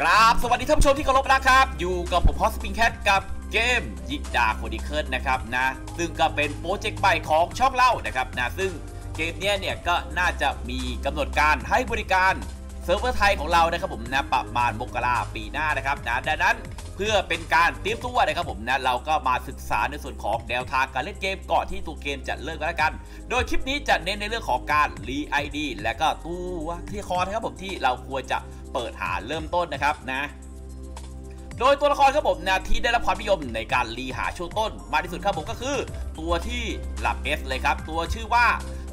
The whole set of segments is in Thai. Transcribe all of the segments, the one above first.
กราบสวัสดีท่านผู้ชมที่เคารพนะครับ อยู่กับผมฮอสปิงแคทกับเกม Yggdra Chronicle นะครับนะซึ่งก็เป็นโปรเจกต์ใหม่ของช่องเรานะครับนะซึ่งเกมเนี้ยเนี่ยก็น่าจะมีกำหนดการให้บริการเซิร์ฟเวอร์ไทยของเรานะครับผมนะประมาณมกราปีหน้านะครับนะดังนั้น เพื่อเป็นการเตรียมตัวนะครับผมนะเราก็มาศึกษาในส่วนของแนวทางการเล่นเกมก่อนที่ตัวเกมจะเริ่มกันแล้วกัน โดยคลิปนี้จะเน้นในเรื่องของการ re ID และก็ตัวที่คอนะครับผมที่เราควรจะเปิดหาเริ่มต้นนะครับนะโดยตัวละครครับผมนะที่ได้รับความนิยมในการรีหาช่วงต้นมากที่สุดครับผมก็คือ ตัวที่หลับ S เลยครับ ตัวชื่อว่า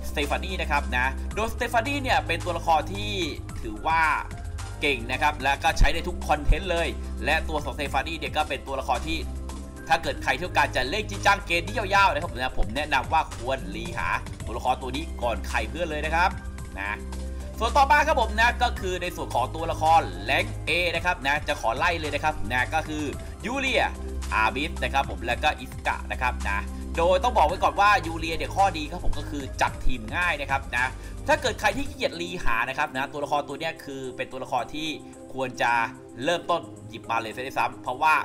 สเตฟานีนะครับนะโดยสเตฟานีเนี่ยเป็นตัวละครที่ถือว่า เก่งนะครับและก็ใช้ในทุกคอนเทนต์เลย และตัวของสเตฟานี่เนี่ยก็เป็นตัวละครที่ ถ้าเกิดใครที่ต้องการจะเล่นจริงจังเกมที่ยาวๆนะครับผมนะผมแนะนำว่าควรรีหาตัวละครตัวนี้ก่อนใครเพื่อนเลยนะครับนะส่วนต่อมาครับผมนะก็คือในส่วนของตัวละคร rank A นะครับนะจะขอไล่เลยนะครับนะก็คือยูเลียอาบิสนะครับผมแล้วก็อิสกะนะครับนะ โดยต้องบอกไว้ก่อนว่ายูเลียเนี่ยข้อดีครับผมก็คือจัดทีมง่ายนะครับนะถ้าเกิดใครที่ขี้เกียจ re หานะครับนะตัวละครตัวเนี้ยคือเป็นตัวละครที่ควรจะเริ่มต้นหยิบมาเลยซะด้วยซ้ำเพราะว่า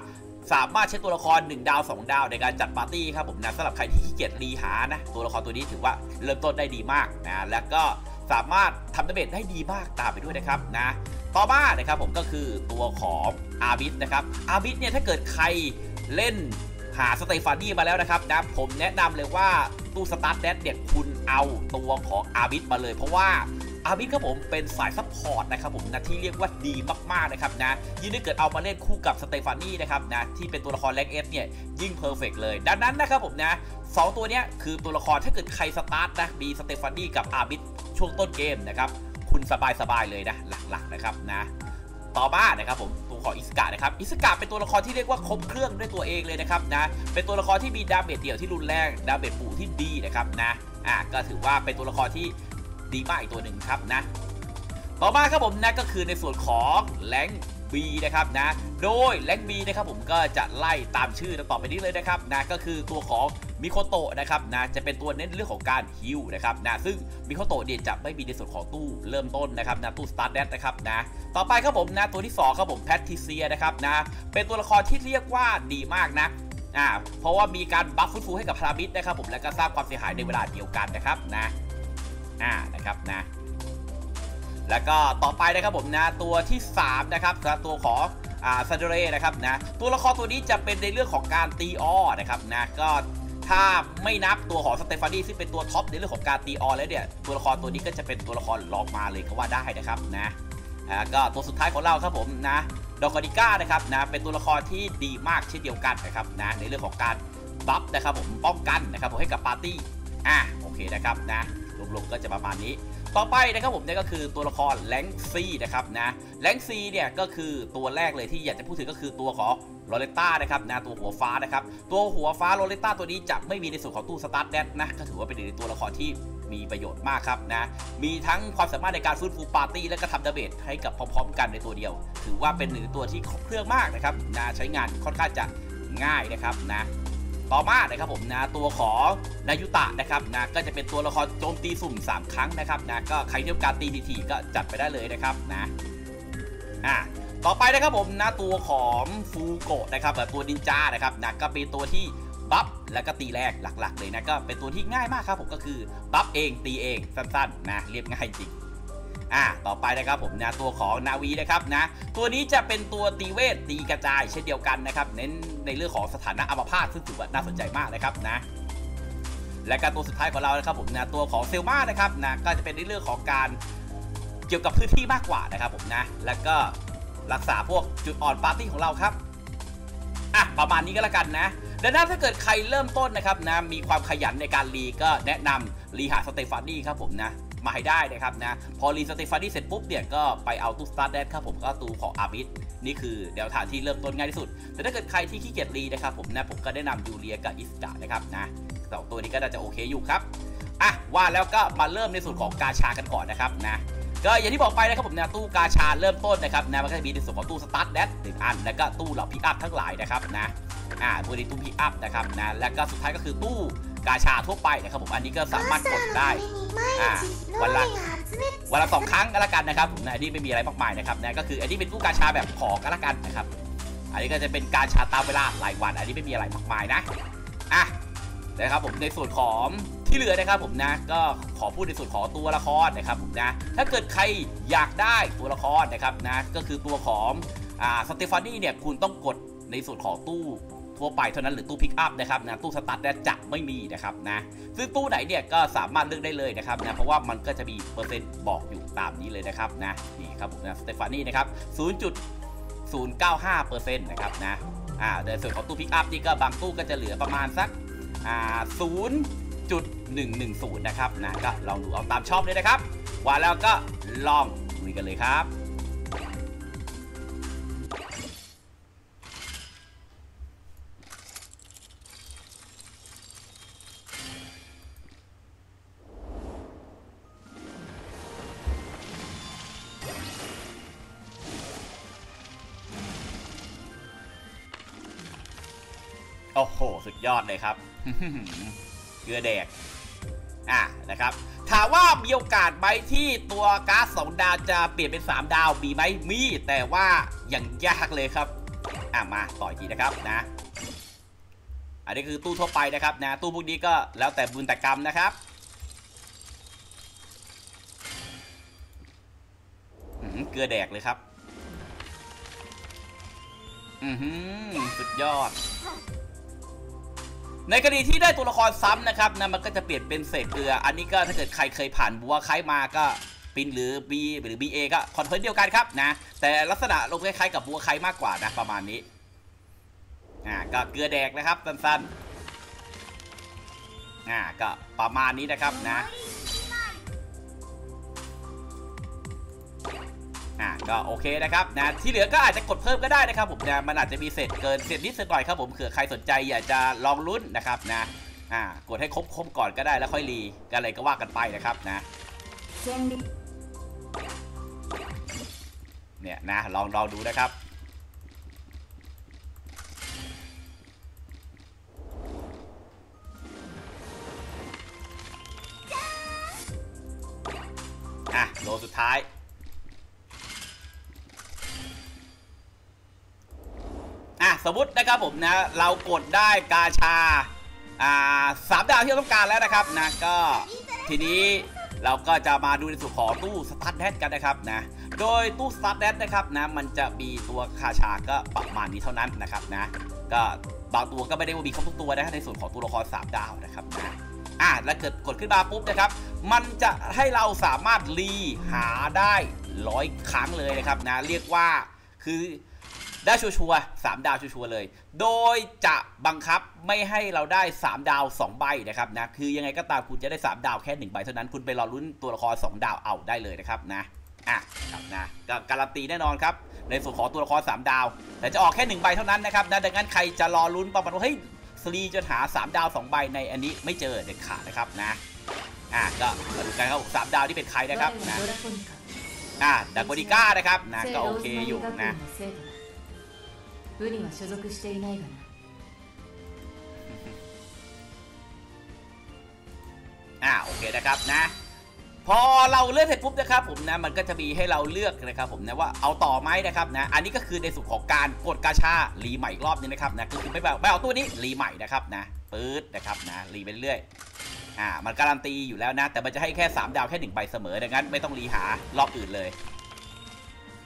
สามารถใช้ตัวละคร 1 ดาว 2 ดาวในการจัดปาร์ตี้ครับผมนะสำหรับใครที่ขี้เกียจ re หานะตัวละครตัวนี้ถือว่าเริ่มต้นได้ดีมากนะแล้วก็สามารถทำ damage ได้ดีมากตามไปด้วยนะครับนะต่อมานะครับผมก็คือตัวของอาบิสนะครับอาบิสเนี่ยถ้าเกิดใครเล่น หาสเตฟานี่มาแล้วนะครับนะผมแนะนำเลยว่าตู้ start dash เนี่ยคุณเอาตัวของอาบิสมาเลยเพราะว่าอาบิสครับผมเป็นสาย support นะครับผมนะที่เรียกว่าดีมากๆนะครับนะยิ่งถ้าเกิดเอามาเล่นคู่กับสเตฟานี่นะครับนะที่เป็นตัวละคร rank S เนี่ยยิ่ง perfect เลย ดังนั้นนะครับผมนะสองตัวเนี้ยคือตัวละครถ้าเกิดใครสตาร์ทนะมีสเตฟานี่กับอาบิสช่วงต้นเกมนะครับคุณสบายๆเลยนะหลักๆนะครับนะ ต่อมานะครับผมตัวของอิสกะนะครับอิสกะเป็นตัวละครที่เรียกว่าครบเครื่องด้วยตัวเองเลยนะครับนะเป็นตัวละครที่มี damage เดี่ยวที่รุนแรง damage หมู่ที่ดีนะครับนะอะก็ถือว่าเป็นตัวละครที่ดีมากอีกตัวหนึ่งครับนะต่อมาครับผมนะก็คือในส่วนของแรงบีนะครับนะโดยแรงบีนะครับผมก็จะไล่ตามชื่อต่อไปนี้เลยนะครับนะก็คือตัวของ มิโคโตะนะครับนะจะเป็นตัวเน้นเรื่องของการฮิวนะครับนะซึ่งมิโคโตะเนี่ยจะไม่มีในส่วนของตู้เริ่มต้นนะครับนะตู้สตาร์ทแดนะครับนะต่อไปครับผมนะตัวที่2ครับผมแพทริเซียนะครับนะเป็นตัวละครที่เรียกว่าดีมากนะอ่าเพราะว่ามีการบัฟฟื้นฟูให้กับพารามิดนะครับผมและก็สร้างความเสียหายในเวลาเดียวกันนะครับนะอ่านะครับนะแล้วก็ต่อไปนะครับผมนะตัวที่3นะครับตัวของอ่าซันเดเรนะครับนะตัวละครตัวนี้จะเป็นในเรื่องของการตีอ้อนะครับนะก็ ถ้าไม่นับตัวของสเตฟานีซึ่งเป็นตัวท็อปในเรื่องของการตีออแล้วเนี่ย ตัวละครตัวนี้ก็จะเป็นตัวละครรองมาเลยก็ว่าได้นะครับนะก็ตัวสุดท้ายของเราครับผมนะดอกอดิก้านะครับนะเป็นตัวละครที่ดีมากเช่นเดียวกันนะครับนะในเรื่องของการbuff นะครับผมป้องกันนะครับผมให้กับปาร์ตี้อะโอเคนะครับนะรวมๆก็จะประมาณนี้ ต่อไปนะครับผมเนี่ยก็คือตัวละคร rank C นะครับนะ rank C เนี่ยก็คือตัวแรกเลยที่อยากจะพูดถึงก็คือตัวของโรเลต้านะครับนะตัวหัวฟ้านะครับตัวหัวฟ้าโรเลต้าตัวนี้จะไม่มีในส่วนของตู้ start dash นะก็ถือว่าเป็นหนึ่งในตัวละครที่มีประโยชน์มากครับนะมีทั้งความสามารถในการฟื้นฟูปาร์ตี้และก็ทำ damage ให้กับพร้อมๆ กันในตัวเดียว ถือว่าเป็นหนึ่งตัวที่ครบเครื่องมากนะครับนะใช้งานค่อนข้างจะง่ายนะครับนะ ต่อมานะครับผมนะตัวของนายุตะนะครับนะก็จะเป็นตัวละครโจมตีสุ่ม 3 ครั้งนะครับนะก็ใครที่ต้องการตีทีก็จัดไปได้เลยนะครับนะอะต่อไปนะครับผมนะตัวของฟูโกะนะครับแบบตัวนินจานะครับนะก็เป็นตัวที่บัฟแล้วก็ตีแรกหลักๆ เลยนะก็เป็นตัวที่ง่ายมากครับผมก็คือบัฟเองตีเองสั้นๆนะเรียบง่ายจริง อ่าต่อไปนะครับผมนะตัวของนาวีนะครับนะตัวนี้จะเป็นตัวตีเวทตีกระจายเช่นเดียวกันนะครับเน้นในเรื่องของสถานะอัมพาตซึ่งถือว่าน่าสนใจมากนะครับนะและการตัวสุดท้ายของเรานะครับผมนะตัวของเซลมานะครับนะก็จะเป็นในเรื่องของการเกี่ยวกับพื้นที่มากกว่านะครับผมนะแล้วก็รักษาพวกจุดอ่อนปาร์ตี้ของเราครับอะประมาณนี้ก็แล้วกันนะดังนั้นถ้าเกิดใครเริ่มต้นนะครับนะมีความขยันในการรีก็แนะนำรีหาสเตฟานี่ครับผมนะ มาให้ได้นะครับนะพอรีสเตฟานี่เสร็จปุ๊บเนี่ยก็ไปเอาตู้ start dash ครับผมก็ตู้ของอาบิสนี่คือแนวทางที่เริ่มต้นง่ายที่สุด แต่ถ้าเกิดใครที่ขี้เกียจรีนะครับผมนะผมก็แนะนำยูเลียกับอิสกานะครับนะสองตัวนี้ก็น่าจะโอเคอยู่ครับอะว่าแล้วก็มาเริ่มในส่วนของกาชากันก่อนนะครับนะก็อย่างที่บอกไปนะครับผมนะตู้กาชาเริ่มต้นนะครับนะมันก็จะมีในส่วนของตู้ start dash หนึ่งอัน แล้วก็ตู้เหล่า pick up ทั้งหลายนะครับนะอ่าพวกนี้ตู้ pick up นะครับนะแล้วก็สุดท้ายก็คือตู้ กาชาทั่วไปนะครับผมอันนี้ก็สามารถกดได้あวันละวันละสองครั้งก็แล้วกันนะครับผมนะอันนี้ไม่มีอะไรมากมายนะครับนะก็คืออันนี้เป็นตู้กาชาแบบขอก็แล้วกันนะครับ อันนี้ก็จะเป็นการชาตามเวลารายวัน อันนี้ไม่มีอะไรมากมายนะอะนะครับผมในส่วนของที่เหลือนะครับผมนะก็ขอพูดในส่วนของตัวละครนะครับผมนะถ้าเกิดใครอยากได้ตัวละครนะครับนะก็คือตัวของอ่าสเตฟานีเนี่ยคุณต้องกดในส่วนของตู้ ทั่วไปเท่านั้นหรือตู้ pick up นะครับนะตู้สตาร์ทเนี่ยจะไม่มีนะครับนะซึ่งตู้ไหนเนี่ยก็สามารถเลือกได้เลยนะครับนะเพราะว่ามันก็จะมีเปอร์เซ็นต์บอกอยู่ตามนี้เลยนะครับนะนี่ครับผมนะสเตฟานี่นะครับ0 095%นะครับนะอ่าในส่วนของตู้ pick up นี่ก็บางตู้ก็จะเหลือประมาณสักอ่า0.110 นะครับนะก็ลองดูเอาตามชอบเลยนะครับว่าแล้วก็ลองลุยกันเลยครับ โอ้โห สุดยอดเลยครับ เกลือแดก อะนะครับ ถามว่ามีโอกาสไหมที่ตัวก๊าซสองดาวจะเปลี่ยนเป็น 3 ดาวมีไหมมี แต่ว่ายังยากเลยครับ อะมาต่ออีกทีนะครับนะ อันนี้คือตู้ทั่วไปนะครับนะ ตู้พวกนี้ก็แล้วแต่บุญแต่กรรมนะครับเกลือแดกเลยครับ อือหือสุดยอด ในกรณีที่ได้ตัวละครซ้ำนะครับนะมันก็จะเปลี่ยนเป็นเศษเกลือ อันนี้ก็ถ้าเกิดใครเคยผ่านบัวคล้ายมาก็ปินหรือ B หรือ BA ก็คอนเทนต์เดียวกันครับนะ แต่ลักษณะลงคล้ายๆกับบัวคล้ายมากกว่านะประมาณนี้อ่าก็เกลือแดกนะครับสั้นๆอ่าก็ประมาณนี้นะครับนะ อะก็โอเคนะครับนะที่เหลือก็อาจจะกดเพิ่มก็ได้นะครับผมนะมันอาจจะมีเศษเกินเศษนิดเศษหน่อยครับผมเผื่อใครสนใจอยากจะลองลุ้นนะครับนะอ่ากดให้ครบครบก่อนก็ได้แล้วค่อยรีก็อะไรก็ว่ากันไปนะครับนะเนี่ยนะลองลองดูนะครับอะโลสุดท้าย สมมตินะครับผมนะเรากดได้กาชาอ่าสามดาวที่เราต้องการแล้วนะครับนะก็ทีนี้เราก็จะมาดูในส่วนของตู้สตาร์ทแดกันนะครับนะโดยตู้สตาร์ทแดนะครับนะมันจะมีตัวคาชาก็ประมาณนี้เท่านั้นนะครับนะก็บางตัวก็ไม่ได้ว่ามีครบทุกตัวนะในส่วนของตัวละคร3ดาวนะครับนะอะแล้วเกิดกดขึ้นมาปุ๊บนะครับ มันจะให้เราสามารถรีหาได้ร้อยครั้งเลยนะครับนะเรียกว่าคือ ได้ชัวร์ๆสามดาวชัวร์ๆเลย โดยจะบังคับไม่ให้เราได้ 3 ดาว 2 ใบนะครับนะ คือยังไงก็ตามคุณจะได้ 3 ดาวแค่ 1 ใบเท่านั้น คุณไปรอลุ้นตัวละคร 2 ดาวเอาได้เลยนะครับนะ อะครับนะก็การันตีแน่นอนครับ ในส่วนของตัวละคร 3 ดาว แต่จะออกแค่ 1 ใบเท่านั้นนะครับนะดังนั้นใครจะรอลุ้นประมาณว่าเฮ้ยสลีจนหา 3 ดาว 2 ใบในอันนี้ไม่เจอเด็ดขาดนะครับนะ อะก็มาดูกันครับสามดาวที่เป็นใครนะครับนะ อะดักบริก้านะครับนะก็โอเคอยู่นะ 部には所属していないがな อ่าโอเคนะครับนะ พอเราเลือกเสร็จปุ๊บนะครับผมนะมันก็จะมีให้เราเลือกนะครับผมนะว่าเอาต่อไหมนะครับนะอันนี้ก็คือในส่วนของการกดกาชารีใหม่อีกรอบนึงนะครับนะก็คือไม่แบบไม่เอาตัวนี้รีใหม่นะครับนะปื๊ดนะครับนะรีไปเรื่อยอ่ามันการันตีอยู่แล้วนะ แต่มันจะให้แค่ 3 ดาวแค่1ใบเสมอดังนั้นไม่ต้องรีหารอบอื่นเลย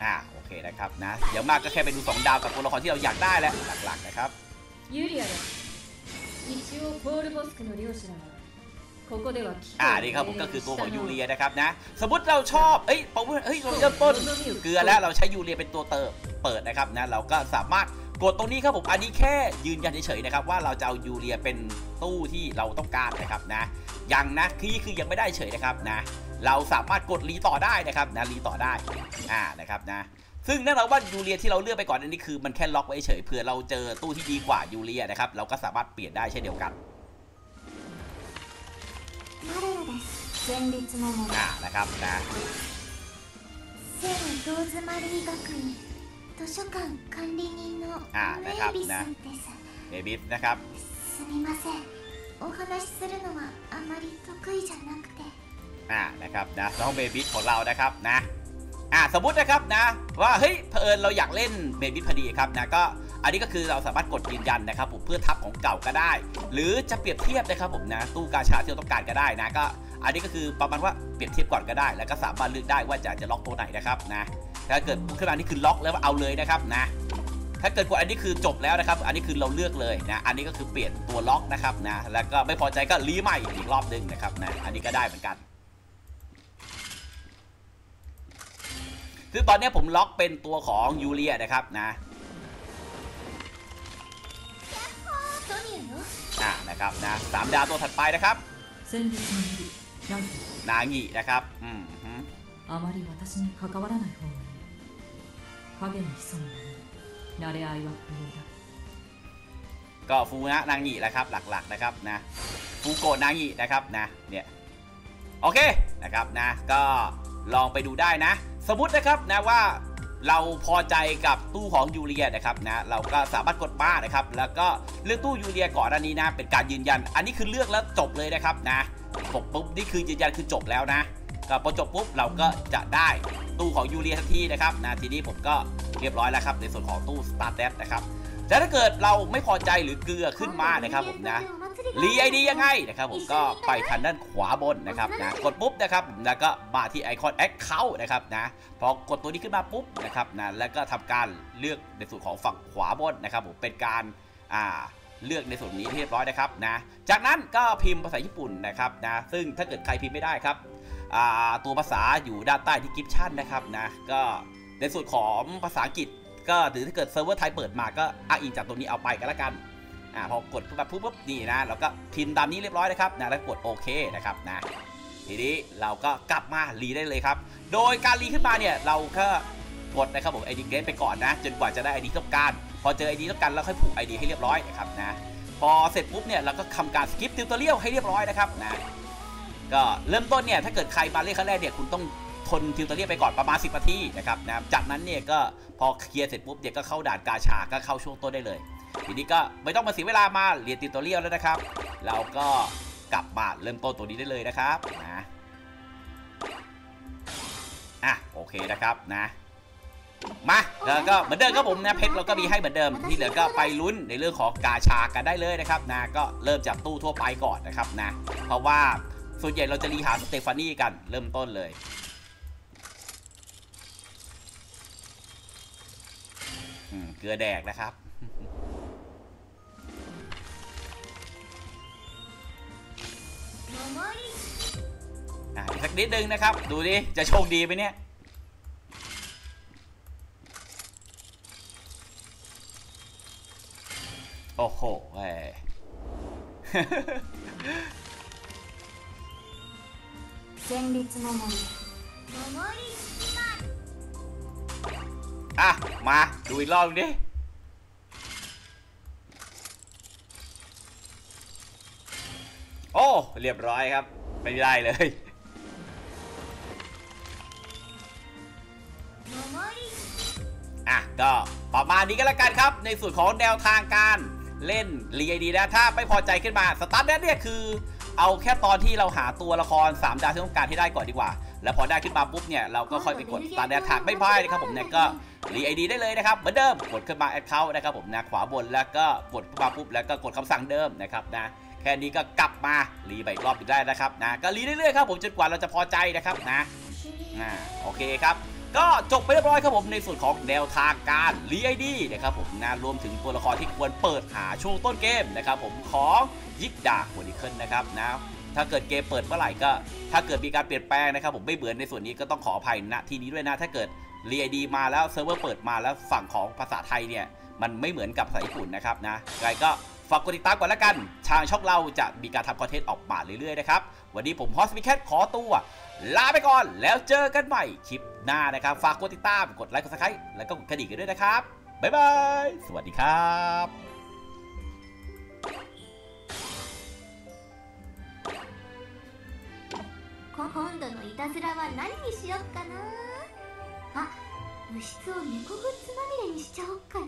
อ่าโอเคนะครับนะเดี๋ยวมากก็แค่ไปดู 2 ดาวกับตัวละครที่เราอยากได้แหละหลักๆนะครับ ユリアだ一応ポール・ボスクの漁師だがここでは危機 อ่านี่ครับผมก็คือตัวของยูเรียนะครับนะ สมมติเราชอบเอ้ยผมว่าเฮ้ยเราเริ่มต้นเกลือแล้วเราใช้ยูเรียเป็นตัวเติมเปิดนะครับนะเราก็สามารถกดตรงนี้ครับผมอันนี้แค่ยืนยันเฉยๆนะครับว่าเราจะเอายูเรียเป็นตู้ที่เราต้องการนะครับนะยังนะคือคือยังไม่ได้เฉยนะครับนะ เราสามารถกดรีต่อได้นะครับนะรีต่อได้อ่านะครับนะ ซึ่งแน่นอนว่ายูเรียที่เราเลือกไปก่อนอันนี้คือมันแค่ล็อกไว้เฉยเผื่อเราเจอตู้ที่ดีกว่ายูเรียนะครับเราก็สามารถเปลี่ยนได้เช่นเดียวกัน マルルです戦慄の者 อ่านะครับนะ 聖ローズマリー学院図書館管理人のあメนะครับ イビス นะ です เบบิสนะครับ すみませんお話しするのはあまり得意じゃなくて ่านะครับนะน้องเบบิสของเรานะครับนะอ่าสมมตินะครับนะว่าเฮ้ยเผอิญเราอยากเล่นเบบิสพอดีครับนะก็อันนี้ก็คือเราสามารถกดยืนยันนะครับผมเพื่อทับของเก่าก็ได้ หรือจะเปรียบเทียบนะครับผมนะตู้กาชาที่เราต้องการก็ได้นะก็อันนี้ก็คือประมาณว่าเปรียบเทียบก่อนก็ได้ แล้วก็สามารถเลือกได้ว่าจะจะล็อกตัวไหนนะครับนะถ้าเกิดขึ้นมานี่คือล็อกแล้วเอาเลยนะครับนะถ้าเกิดกดอันนี้คือจบแล้วนะครับ อันนี้คือเราเลือกเลยนะ อันนี้ก็คือเปลี่ยนตัวล็อกนะครับนะ แล้วก็ไม่พอใจก็รีใหม่อีกรอบหนึ่งนะครับนะ อันนี้ก็ได้เหมือนกัน ซึ่งตอนนี้ผมล็อกเป็นตัวของยูเลียนะครับนะ トニアよ อ่านะครับนะสามดาวตัวถัดไปนะครับ 戦慄の日々ライト นางินะครับ อืมฮึ あまり私に関わらない方がいい影に潜む者慣れ合いは不要だ ก็ฟูนะนางิแหละครับ หลักๆนะครับนะ ฟูโกะนางินะครับนะ เนี่ย โอเคนะครับนะ ก็ลองไปดูได้นะ สมมตินะครับนะว่าเราพอใจกับตู้ของยูเรียนะครับนะเราก็สามารถกดบ้านะครับ แล้วก็เลือกตู้ยูเรียก่อนอันนี้นะ เป็นการยืนยัน อันนี้คือเลือกแล้วจบเลยนะครับนะจบปุ๊บนี่คือยืนยันคือจบแล้วนะก็พอจบปุ๊บเราก็จะได้ตู้ของยูเรียทันทีนะครับนะทีนี้ผมก็เรียบร้อยแล้วครับในส่วนของตู้ start dash นะครับแต่ถ้าเกิดเราไม่พอใจหรือเกลือขึ้นมานะครับผมนะ รีไอดียังไงนะครับผมก็ไปทางด้านขวาบนนะครับนะกดปุ๊บนะครับแล้วก็มาที่ไอคอน account นะครับนะพอกดตัวนี้ขึ้นมาปุ๊บนะครับนะแล้วก็ทำการเลือกในส่วนของฝั่งขวาบนนะครับผมเป็นการอ่าเลือกในส่วนนี้เรียบร้อยนะครับนะจากนั้นก็พิมพ์ภาษาญี่ปุ่นนะครับนะซึ่งถ้าเกิดใครพิมพ์ไม่ได้ครับอ่าตัวภาษาอยู่ด้านใต้ description นะครับนะก็ในส่วนของภาษาอังกฤษก็หรือถ้าเกิดเซิร์ฟเวอร์ไทยเปิดมาก็อ้างอิงจากตรงนี้เอาไปก็แล้วกัน อ่าพอกดมาปุ๊บปุ๊บนี่นะเราก็พิมพ์ตามนี้เรียบร้อยนะครับนะแล้วกดโอเคนะครับนะทีนี้เราก็กลับมารีได้เลยครับ โดยการรีขึ้นมาเนี่ยเราก็กดนะครับผมไอดีเกรไปก่อนนะ จนกว่าจะได้ไอดีต้องการ พอเจอไอดีต้องการแล้วค่อยผูกไอดีให้เรียบร้อยนะครับนะพอเสร็จปุ๊บเนี่ยเราก็ทำการ skip tutorial ให้เรียบร้อยนะครับนะก็เริ่มต้นเนี่ยถ้าเกิดใครมาเล่นครั้งแรกเนี่ยคุณต้องทน tutorial ไปก่อนประมาณ 10นาทีนะครับนะจากนั้นเนี่ยก็พอเคลียร์เสร็จปุ๊บเนี่ยก็เข้าด่านกาชาก็เข้าช่วงต้นได้เลย ทีนี้ก็ไม่ต้องมาเสียเวลามาเรียน tutorial แล้วนะครับ เราก็กลับมาเริ่มต้นตัวนี้ได้เลยนะครับนะอะโอเคนะครับนะมาแล้วก็เหมือนเดิมครับผมนะเพชรเราก็มีให้เหมือนเดิมที่เหลือก็ไปลุ้นในเรื่องของกาชากันได้เลยนะครับนะก็เริ่มจากตู้ทั่วไปก่อนนะครับนะเพราะว่าส่วนใหญ่เราจะรีหาสเตฟานี่กันเริ่มต้นเลยเกลือแดกนะครับ อ่ะอีกสักนิดนึงนะครับ ดูดิ จะโชคดีไหมเนี่ย โอ้โหแหม 戦慄の森 อ่ะ มาดูอีกรอบนึงดิ โอ้เรียบร้อยครับ ไม่ได้เลยอะก็ประมาณนี้ก็แล้วกันครับ ในส่วนของแนวทางการเล่นรีไอดีนะถ้าไม่พอใจขึ้นมาสตาร์ทเนี่ยคือเอาแค่ตอนที่เราหาตัวละคร 3 ดาวที่ต้องการให้ได้ก่อนดีกว่า แล้วพอได้ขึ้นมาปุ๊บเนี่ยเราก็ค่อยไปกดสตาร์ทแนวทางไม่พลาดนะครับผมเนี่ยก็รีไอดีได้เลยนะครับเหมือนเดิมกดขึ้นมาแอดเคาท์นะครับผมนะขวาบนแล้วก็กดขึ้นมาปุ๊บแล้วก็กดคำสั่งเดิมนะครับนะ แค่นี้ก็กลับมารีใบรอบอีกได้นะครับนะก็รีเรื่อยๆครับผมจนกว่าเราจะพอใจนะครับนะอ่าโอเคครับก็จบไปเรียบร้อยครับผมในส่วนของแนวทางการรีไอดีนะครับผมนะรวมถึงตัวละครที่ควรเปิดหาช่วงต้นเกมนะครับผมของ Yggdra Chronicle นะครับนะถ้าเกิดเกมเปิดเมื่อไหร่ก็ ถ้าเกิดมีการเปลี่ยนแปลงนะครับผมไม่เหมือนในส่วนนี้ก็ต้องขออภัยณที่นี้ด้วยนะถ้าเกิดรีไอดีมาแล้วเซิร์ฟเวอร์เปิดมาแล้วฝั่งของภาษาไทยเนี่ยมันไม่เหมือนกับภาษาญี่ปุ่นนะครับนะยังไงก็ ฝากกดติดตามก่อนละกัน ทางช่องเราจะมีการทำคอนเทนต์ออกมาเรื่อยๆนะครับวันนี้ผมฮอสพิแคทขอตัว ลาไปก่อนแล้วเจอกันใหม่คลิปหน้านะครับ ฝากกดติดตาม กดไลค์กดซับสไครต์แล้วก็กดกระดิ่งกันด้วยนะครับ บ๊ายบาย สวัสดีครับ 今度のいたずらは何にしよっかなあ物質を猫グッズまみれにしちゃおっかな